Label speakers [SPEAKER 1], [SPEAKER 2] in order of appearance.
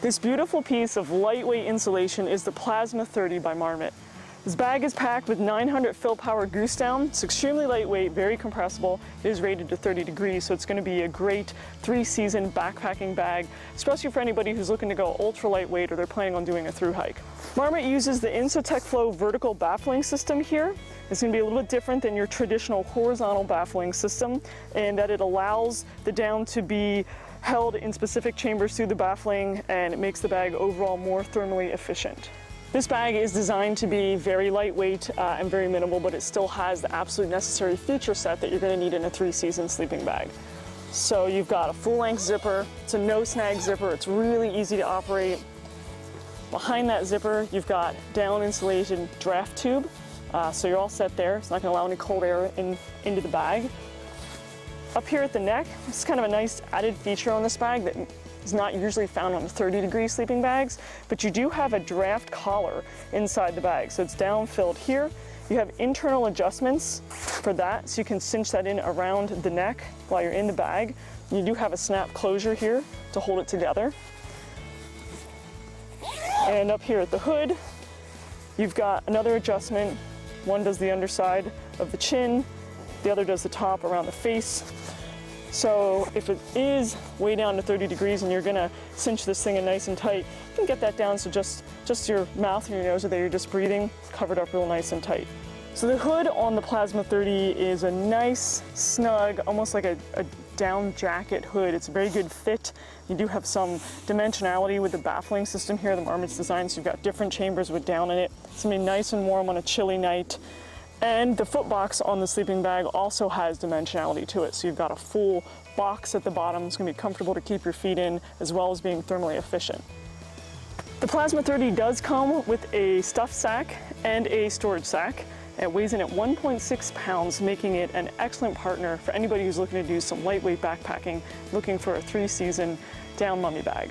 [SPEAKER 1] This beautiful piece of lightweight insulation is the Plasma 30 by Marmot. This bag is packed with 900 fill power goose down. It's extremely lightweight, very compressible. It is rated to 30 degrees, so it's going to be a great three season backpacking bag, especially for anybody who's looking to go ultra lightweight or they're planning on doing a through hike. Marmot uses the Insotect Flow vertical baffling system here. It's going to be a little bit different than your traditional horizontal baffling system in that it allows the down to be held in specific chambers through the baffling and it makes the bag overall more thermally efficient. This bag is designed to be very lightweight uh, and very minimal, but it still has the absolute necessary feature set that you're gonna need in a three season sleeping bag. So you've got a full length zipper, it's a no snag zipper, it's really easy to operate. Behind that zipper, you've got down insulation draft tube, uh, so you're all set there. It's not gonna allow any cold air in, into the bag. Up here at the neck, is kind of a nice added feature on this bag that is not usually found on 30 degree sleeping bags, but you do have a draft collar inside the bag. So it's down filled here. You have internal adjustments for that, so you can cinch that in around the neck while you're in the bag. You do have a snap closure here to hold it together. And up here at the hood, you've got another adjustment. One does the underside of the chin, the other does the top around the face. So if it is way down to 30 degrees and you're gonna cinch this thing in nice and tight, you can get that down so just, just your mouth and your nose are there, you're just breathing, covered up real nice and tight. So the hood on the Plasma 30 is a nice, snug, almost like a, a down jacket hood. It's a very good fit. You do have some dimensionality with the baffling system here, the Marmot's design, so you've got different chambers with down in it. It's gonna be nice and warm on a chilly night. And the foot box on the sleeping bag also has dimensionality to it. So you've got a full box at the bottom. It's gonna be comfortable to keep your feet in as well as being thermally efficient. The Plasma 30 does come with a stuff sack and a storage sack. It weighs in at 1.6 pounds, making it an excellent partner for anybody who's looking to do some lightweight backpacking, looking for a three season down mummy bag.